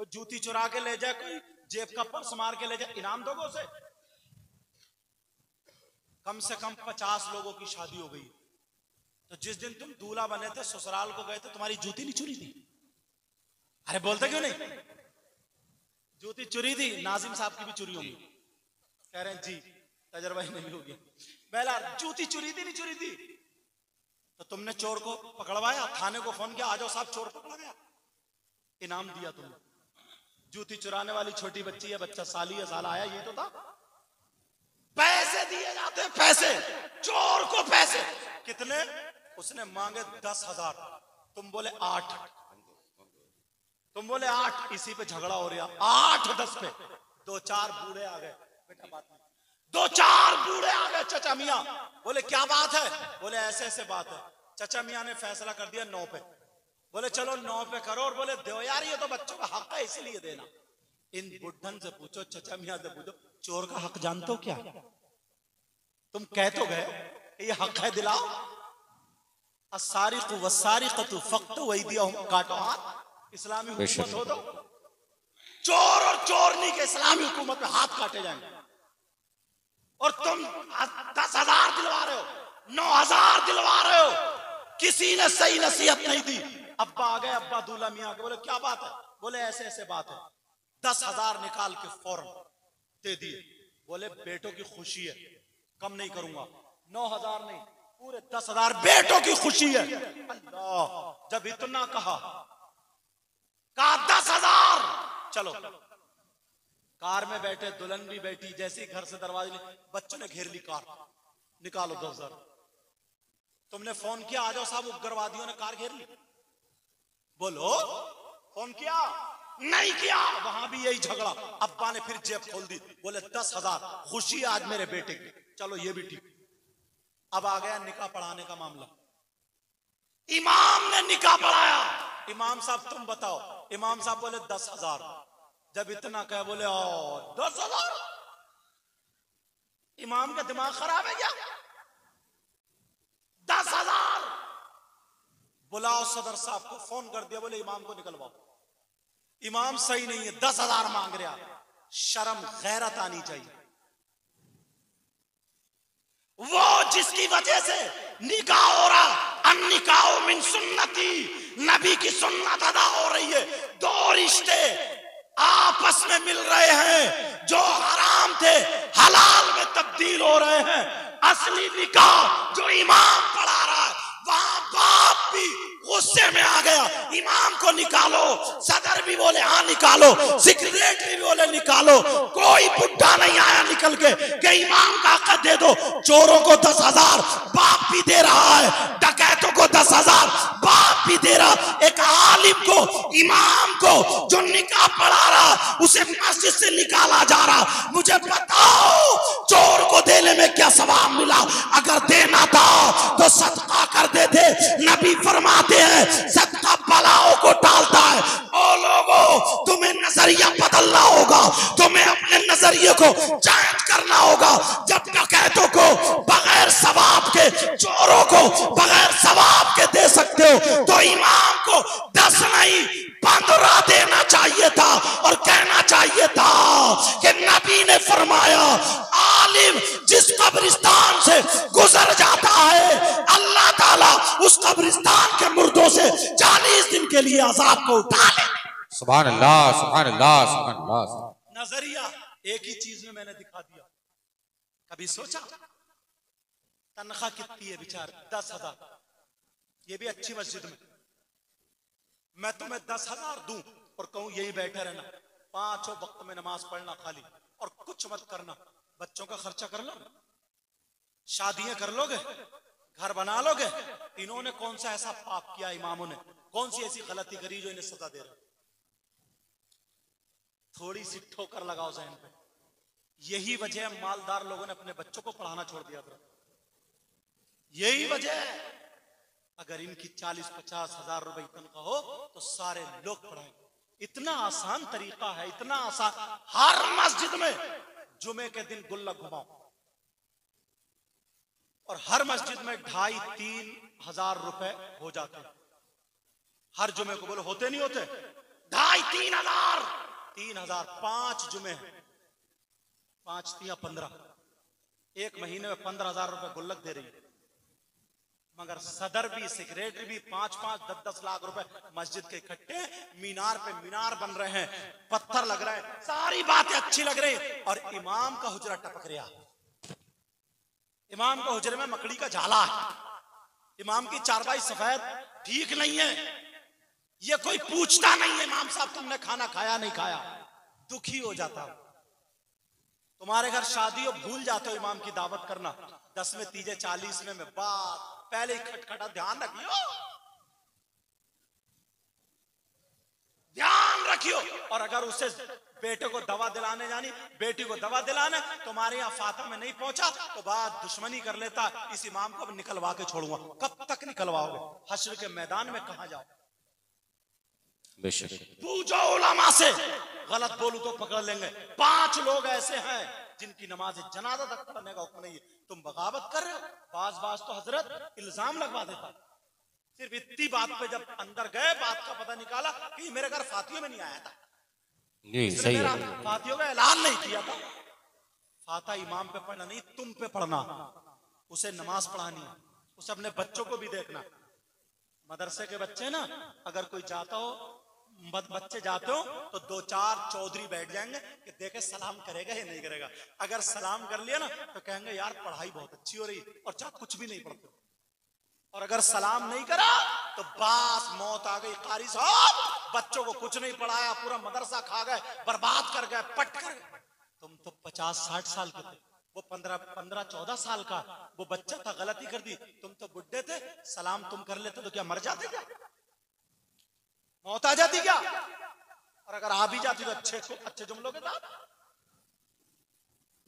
तो जूती चुरा के ले जाए कोई जेब का पर्स मार के ले जाए इनाम दोगे उसे? कम से कम पचास लोगों की शादी हो गई। तो जिस दिन तुम दूल्हा बने थे, ससुराल को गए थे, तुम्हारी जूती नहीं चुरी थी। अरे बोलते क्यों नहीं? जूती चुरी थी, नाजिम साहब की भी चुरी होगी। कह रहे जी, तजर्बा ही नहीं होगी पहला जूती चुरी थी, नहीं चुरी थी? तो तुमने चोर को पकड़वाया, थाने को फ़ोन किया, आ जाओ साहब, चोर पकड़ा गया। इनाम दिया तुमने। जूती चुराने वाली छोटी बच्ची है, बच्चा साली है, साल आया, ये तो था। पैसे दिए जाते पैसे। चोर को पैसे। कितने? उसने मांगे दस हज़ार। तुम बोले आठ। तुम बोले आठ, इसी पे झगड़ा हो रहा। आठ दस पे। दो चार बूढ़े आ गए। दो चार बूढ़े आ गए, चचा मिया। बोले, क्या बात है? बोले ऐसे ऐसे बात है। चचा मिया ने फैसला कर दिया नौ पे। बोले चलो नौ पे करो। और बोले दो यार ये तो बच्चों का हक है इसलिए देना। इन बुढ़न से पूछो चचा मिया से पूछो चोर का हक जानते हो क्या? तुम कह तो गए ये हक है दिलाओ। असारिक वसारिक फक्त वही दिया हूँ काटो हाथ इस्लामी हुकूमत हो तो? चोर और चोरनी के इस्लामी हुकूमत में हाथ काटे जाएँगे। और तुम दस हज़ार दिलवा रहे हो नौ हज़ार दिलवा रहे हो। किसी ने सही नसीहत नहीं दी। अब्बा आ गए, अब्बा दूल्हा मियाँ बोले, क्या बात है? बोले, ऐसे ऐसे बात है। दस हज़ार निकाल के फ़ौरन दे दिए। बोले, बेटों की खुशी है, कम नहीं करूँगा। नौ हज़ार नहीं, पूरे दस हज़ार बेटों की खुशी है। अल्लाह, जब इतना कहा कहा, दस हज़ार! चलो। कार में बैठे, दुल्हन भी बैठी, जैसे घर से दरवाजे बच्चों ने घेर ली कार। निकालो दस हज़ार। तुमने फ़ोन किया, आ जाओ साहब, उग्रवादियों ने कार घेर ली। बोलो फ़ोन किया? नहीं किया। वहाँ भी यही झगड़ा। अब्बा ने फिर जेब खोल दी बोले दस हज़ार खुशी आज मेरे बेटे की। चलो ये भी ठीक। अब आ गया निकाह पढ़ाने का मामला। इमाम ने निकाह पढ़ाया। इमाम साहब तुम बताओ। इमाम साहब बोले दस हज़ार। जब इतना कहे बोले ओ दस हज़ार? इमाम का दिमाग खराब है क्या? दस हज़ार। बुलाओ सदर साहब को, फ़ोन कर दिया, बोले, इमाम को निकलवाओ। इमाम सही नहीं है, दस हज़ार मांग रहा शर्म, गैरत आनी चाहिए। वो जिसकी वजह से निकाह हो रहा अनिकाह मिन सुन्नती, नबी की सुन्नत अदा हो रही है। दो रिश्ते आपस में मिल रहे हैं, जो हराम थे, हलाल में तब्दील हो रहे हैं। असली निकाह जो इमाम पढ़ा रहा है, वहाँ बाप भी गुस्से में आ गया। इमाम को निकालो, सदर भी बोले हाँ निकालो। सिक्रेटरी भी बोले, निकालो। कोई बुढ़ा नहीं आया निकल के, कि इमाम का हक दे दो। चोरों को दस हज़ार, बाप भी दे रहा है। डकैतों को दस हज़ार भी दे रहा, एक आलिम को, इमाम को, जो निकाह पढ़ा रहा, उसे मस्जिद से निकाला जा रहा। मुझे बताओ, चोर को देने में क्या सवाब मिला? अगर देना था तो सदका कर देते। नबी फरमाते हैं, सदका बलाओं को टालता है। ओ लोगों, तुम्हें नज़रिया बदलना होगा। अपने नज़रिए को चेंज करना होगा। जब डकैतों को बगैर सवाब के चोरों को बगैर सवाब के दे सकते हो तो इमाम को दस नहीं पंद्रह देना चाहिए था और कहना चाहिए था कि नबी ने फरमाया आलिम जिस कब्रिस्तान से गुजर जाता है अल्लाह ताला उस कब्रिस्तान के मुर्दों से चालीस दिन के लिए अजाब को उठा ले। सुबह अल्लाह सुबह अल्लाह सुबह अल्लाह। नज़रिया। एक ही चीज़ में मैंने दिखा दिया। कभी सोचा? तनख्वाह कितनी है बेचार? दस हज़ार। ये भी अच्छी मस्जिद में। मैं तुम्हें दस हज़ार दूँ और कहूँ, यही बैठे रहना। पाँचों वक्त में नमाज़ पढ़ना खाली। और कुछ मत करना। बच्चों का खर्चा कर लो। शादियाँ कर लोगे? घर बना लोगे? इन्होंने कौन सा ऐसा पाप किया इमामों ने? कौन सी ऐसी गलती करी जो इन्हें सजा दे रहा? थोड़ी सी ठोकर लगाओ जहन पे। यही वजह है मालदार लोगों ने अपने बच्चों को पढ़ाना छोड़ दिया था। यही वजह। है अगर इनकी चालीस पचास हज़ार रुपए तनख्वाह हो तो सारे लोग पढ़ाएँगे इतना आसान तरीका है इतना आसान। हर मस्जिद में जुमे के दिन गुल्लक घुमाओ। और हर मस्जिद में ढाई तीन हज़ार रुपए हो जाते हैं। हर जुमे को बोलो होते नहीं होते? ढाई तीन हज़ार। तीन हज़ार पाँच जुमे हैं। पाँच तिया पंद्रह। एक महीने में पंद्रह हज़ार रुपए गुल्लक दे रही। है मगर सदर भी सेक्रेटरी भी पाँच पाँच, दस दस लाख रुपए मस्जिद के इकट्ठे मीनार पे मीनार बन रहे हैं। पत्थर लग रहा है। सारी बातें अच्छी लग रही। और इमाम का हुजरा टपक रहा। इमाम का हुजरे में मकड़ी का झाला है। इमाम की चारपाई सफ़ेद, ठीक नहीं है। ये कोई पूछता नहीं है, इमाम साहब, तुमने खाना खाया, नहीं खाया। दुखी हो जाता हूँ। तुम्हारे घर शादी हो भूल जाते हो इमाम की दावत करना। दस में तीजे चालीस में, में बात पहले ही खटखटा ध्यान रखियो। ध्यान रखियो। और अगर उसे बेटे को दवा दिलाने जानी बेटी को दवा दिलाने तुम्हारे यहाँ फाता में नहीं पहुँचा तो बात दुश्मनी कर लेता। इस इमाम को निकलवा के छोड़ूँगा। कब तक निकलवाओगे? हश्र के मैदान में कहा जाओ बेशक। पूछो उलमा से। गलत बोलू तो पकड़ लेंगे। पाँच लोग ऐसे हैं जिनकी नमाज़ जनाजा तक पढ़ने का हुक्म नहीं है। तुम बगावत कर रहे हो। बाज बाज तो हज़रत इल्ज़ाम लगवा देता। सिर्फ़ इतनी बात पे जब अंदर गए बात का पता निकाला कि मेरे घर फातियों में नहीं आया था। जी सही है। फातियों का ऐलान नहीं किया था। फाता इमाम पे पढ़ना नहीं तुम पे पढ़ना। उसे नमाज़ पढ़ानी उसे अपने बच्चों को भी देखना। मदरसे के बच्चे ना अगर कोई जाता हो बच्चे जाते हो तो दो चार चौधरी बैठ जाएँगे कि देखे सलाम करेगा या नहीं करेगा। अगर सलाम कर लिया ना तो कहेंगे, यार, पढ़ाई बहुत अच्छी हो रही और चाहे कुछ भी नहीं पढ़ते और अगर सलाम नहीं करा तो बास मौत आ गई। कारी साहब, बच्चों को कुछ नहीं पढ़ाया, पूरा मदरसा खा गए, बर्बाद कर गए पट कर गए। तुम तो पचास, साठ साल के थे। वो पंद्रह पंद्रह, चौदह साल का, वो बच्चा था, गलती कर दी। तुम तो बुढ़े थे, सलाम तुम कर लेते तो क्या मर जाते क्या? मौत आ जाती क्या? और अगर आ भी जाती तो अच्छे अच्छे जुमलों के साथ?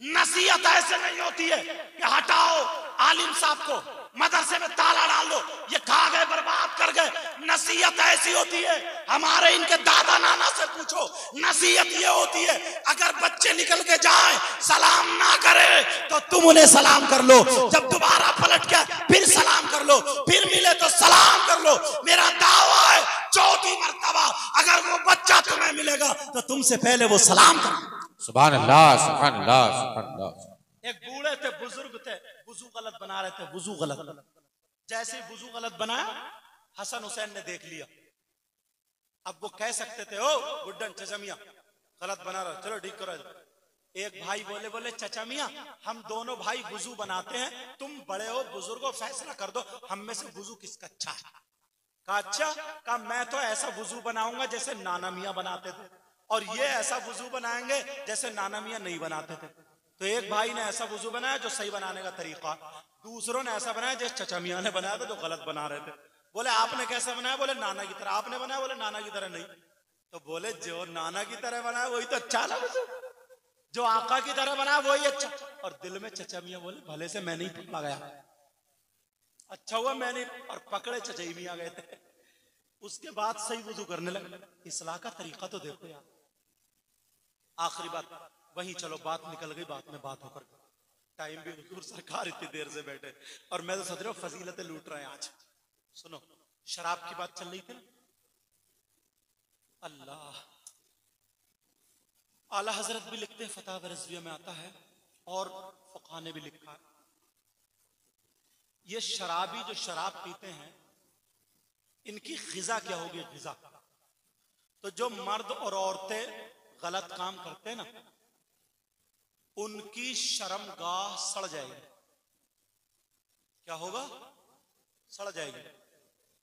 नसीहत ऐसे नहीं होती है कि हटाओ आलिम साहब को, मदरसे में ताला डाल दो, ये खा गए बर्बाद कर गए। नसीहत ऐसी होती है, हमारे इनके दादा नाना से पूछो, नसीहत ये होती है, अगर बच्चे निकल के जाए, सलाम ना करे तो तुम उन्हें सलाम कर लो। जब दोबारा पलट के फिर सलाम कर लो फिर मिले तो सलाम कर लो। मेरा दावा है चौथी मर्तबा अगर वो बच्चा तुम्हें मिलेगा तो तुमसे पहले वो सलाम कर। सुबह अल्लाह सुबह अल्लाह सुबह अल्लाह एक बूढ़े थे बुज़ुर्ग थे वज़ू गलत बना रहे थे वज़ू गलत। जैसे ही वज़ू गलत बनाया हसन हुसैन ने देख लिया। अब वो कह सकते थे ओ गुड्डन चचा मियाँ गलत बना रहा चलो ठीक करो। एक भाई बोले बोले, चचा मिया, हम दोनों भाई गुजू बनाते हैं। तुम बड़े हो, बुज़ुर्ग, फैसला कर दो। हम में से गुजू किसका अच्छा है? कहा अच्छा। कहा, मैं तो ऐसा वज़ू बनाऊँगा जैसे नाना मियाँ बनाते थे। और ये ऐसा वज़ू बनाएँगे जैसे नाना मियाँ नहीं बनाते थे। तो एक भाई ने ऐसा वज़ू बनाया जो सही बनाने का तरीका। दूसरों ने ऐसा बनाया जैसे चचा मियाँ ने बनाया था जो गलत बना रहे थे। बोले, आपने कैसा बनाया? बोले, नाना की तरह। आपने बनाया? बोले, नाना की तरह नहीं। तो बोले, जो नाना की तरह बनाया, वही तो अच्छा वज़ू जो आका की तरह बनाया वही अच्छा। और दिल में चचा मियाँ बोले, भले से मैं नहीं पकड़ा गया। अच्छा हुआ मैंने और पकड़े चचई मियाँ गए थे। उसके बाद सही वज़ू करने लगे। इसलाह का तरीका तो देखो यार। आखिरी बात, वही चलो, बात निकल गई बात में बात होकर। टाइम भी हुजूर सरकार इतनी देर से बैठे। और मैं तो सोच रहा फजीलतें लूट रहे हैं आज। सुनो, शराब की बात चल रही थी ना? अल्लाह। आला हज़रत भी लिखते हैं, फतेह रजविया में आता है और फुका ने भी लिखा है। ये शराबी जो शराब पीते हैं, इनकी खिजा क्या होगी खिजा तो जो मर्द और औरतें गलत काम करते हैं ना, उनकी शर्मगाह सड़ जाएगी। क्या होगा? सड़ जाएगी।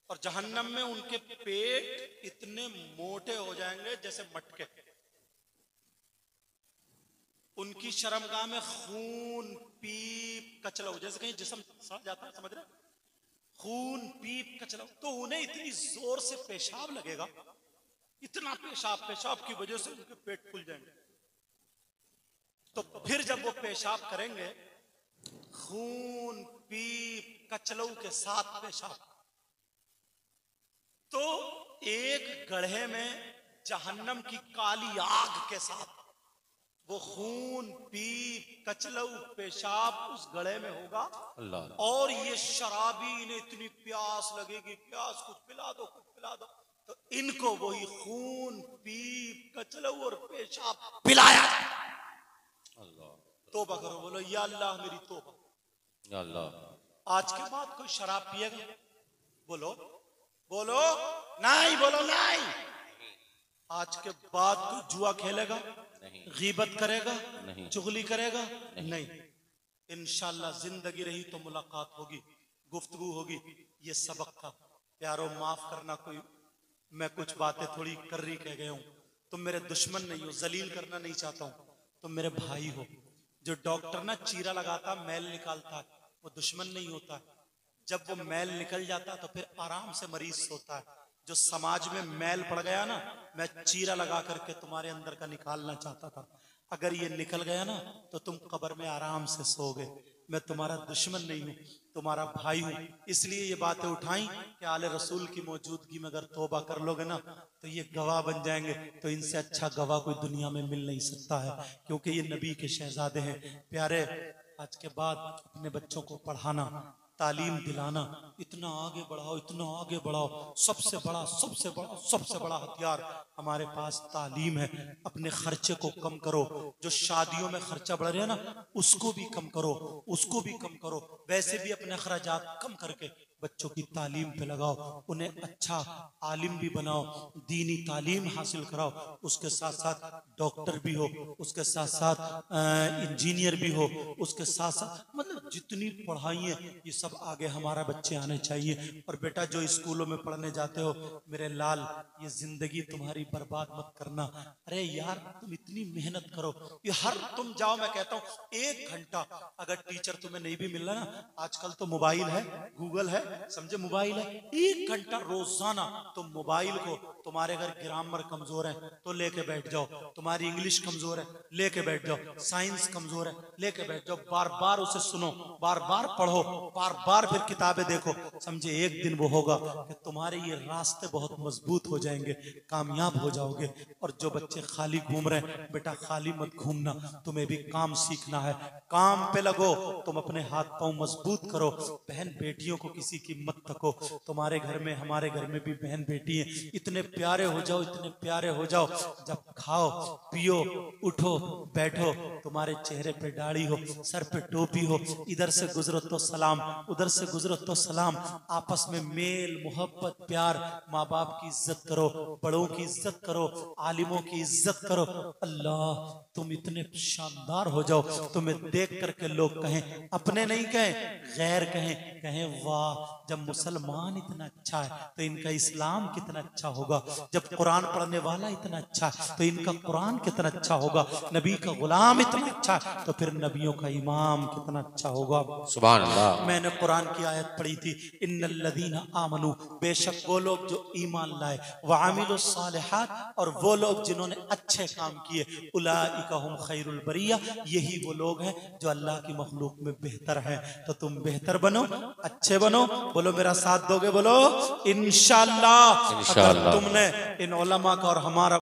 और जहन्नम में उनके पेट इतने मोटे हो जाएँगे जैसे मटके। उनकी शर्मगाह में खून, पीप कचरा हो जैसे कहीं जिसम सड़ जाता है, समझ रहे खून, पीप कचरा तो उन्हें इतनी ज़ोर से पेशाब लगेगा, इतना पेशाब पेशाब की वजह से उनके पेट फूल जाएँगे। तो फिर जब वो पेशाब करेंगे, खून, पीप कचलऊ के साथ पेशाब। तो एक गढ़े में जहन्नम की काली आग के साथ वो खून पीप कचलऊ पेशाब उस गड़े में होगा। अल्लाह। और ये शराबी इन्हें इतनी प्यास लगेगी प्यास कुछ पिला दो कुछ पिला दो। तो इनको वही खून पीप कचलऊ और पेशाब पिलाया अल्लाह। तोबा करो बोलो या अल्लाह मेरी तोबा। या अल्लाह। आज के बाद कोई शराब पिएगा? बोलो। बोलो नहीं बोलो नहीं। आज के बाद कोई जुआ खेलेगा? नहीं। गीबत करेगा नहीं। चुगली करेगा? नहीं, इंशाल्लाह ज़िंदगी रही तो मुलाकात होगी गुफ्तगू होगी। ये सबक था। प्यारो माफ़ करना कोई मैं कुछ बातें थोड़ी कर रही कह गया हूँ। तुम मेरे दुश्मन नहीं हो जलील करना नहीं चाहता हूँ। तुम मेरे भाई हो। जो डॉक्टर ना चीरा लगाता मैल निकालता वो दुश्मन नहीं होता। जब वो मैल निकल जाता तो फिर आराम से मरीज़ सोता है। जो समाज में मैल पड़ गया ना, मैं चीरा लगा करके तुम्हारे अंदर का निकालना चाहता था। अगर ये निकल गया ना तो तुम कब्र में आराम से सोगे मैं तुम्हारा दुश्मन नहीं हूँ, तुम्हारा भाई हूँ। इसलिए ये बातें उठाई कि आले रसूल की मौजूदगी में अगर तोबा कर लोगे ना तो ये गवाह बन जाएँगे। तो इनसे अच्छा गवाह कोई दुनिया में मिल नहीं सकता है, क्योंकि ये नबी के शहजादे हैं। प्यारे, आज के बाद अपने बच्चों को पढ़ाना तालीम दिलाना, इतना आगे बढ़ाओ, इतना आगे बढ़ाओ, सबसे बड़ा सबसे बड़ा सबसे बड़ा हथियार हमारे पास तालीम है। अपने खर्चे को कम करो, जो शादियों में खर्चा बढ़ रहा है ना, उसको भी कम करो, उसको भी कम करो, वैसे भी अपने अखराज कम करके बच्चों की तालीम पे लगाओ, उन्हें अच्छा आलिम भी बनाओ, दीनी तालीम हासिल कराओ। उसके साथ साथ डॉक्टर भी हो, उसके साथ साथ इंजीनियर भी हो, उसके साथ साथ मतलब जितनी पढ़ाई है, ये सब आगे हमारा बच्चे आने चाहिए। और बेटा, जो स्कूलों में पढ़ने जाते हो, मेरे लाल, ये ज़िंदगी तुम्हारी बर्बाद मत करना। अरे यार, तुम इतनी मेहनत करो, ये हर तुम जाओ, मैं कहता हूँ, एक घंटा, अगर टीचर तुम्हें नहीं भी मिल रहा ना, आजकल तो मोबाइल है, गूगल है समझे? मोबाइल है। एक घंटा रोज़ाना तुम मोबाइल को तुम्हारे अगर ग्रामर कमज़ोर है तो लेके बैठ जाओ। तुम्हारी इंग्लिश कमज़ोर है, लेके बैठ जाओ। साइंस कमज़ोर है, लेके बैठ जाओ। बार बार उसे सुनो बार बार पढ़ो बार बार फिर किताबें देखो। समझे? एक दिन वो होगा कि तुम्हारे ये रास्ते बहुत मज़बूत हो जाएँगे, कामयाब हो जाओगे। और जो बच्चे खाली घूम रहे हैं, बेटा, खाली मत घूमना, तुम्हें भी काम सीखना है। काम पे लगो, तुम अपने हाथ पाँव मज़बूत करो। बहन बेटियों को किसी की। मत तको तुम्हारे घर में, हमारे घर में भी बहन बेटी है। इतने प्यारे हो जाओ, इतने प्यारे हो जाओ। जब खाओ, पियो, उठो, बैठो, तुम्हारे चेहरे पे दाढ़ी हो, सर पे टोपी हो, इधर से गुजरो तो सलाम, उधर से गुजरो तो सलाम। आपस में मेल, मोहब्बत, प्यार माँ बाप की इज़्ज़त करो, बड़ों की इज़्ज़त करो, आलिमों की इज़्ज़त करो। अल्लाह, तुम इतने शानदार हो जाओ। तुम्हें देख करके लोग कहें, अपने नहीं कहें, गैर कहें कहें, वाह जब मुसलमान इतना अच्छा है तो इनका इस्लाम कितना अच्छा होगा? जब कुरान पढ़ने वाला इतना अच्छा है तो इनका कुरान कितना अच्छा होगा? नबी का गुलाम इतना अच्छा है तो फिर नबियों का इमाम कितना अच्छा होगा? सुबह मैंने कुरान की आयत पढ़ी थी इन्नल्लदीना आमनु बेशक वो लोग जो ईमान लाए व आमिलु और वो लोग जिन्होंने अच्छे काम किए उलाइका हुम खैरुल बरिया यही वो लोग हैं जो अल्लाह की मखलूक में बेहतर है। तो तुम बेहतर बनो अच्छे बनो बोलो मेरा साथ दोगे? बोलो इनशाला तुमने इन ओलमा का और हमारा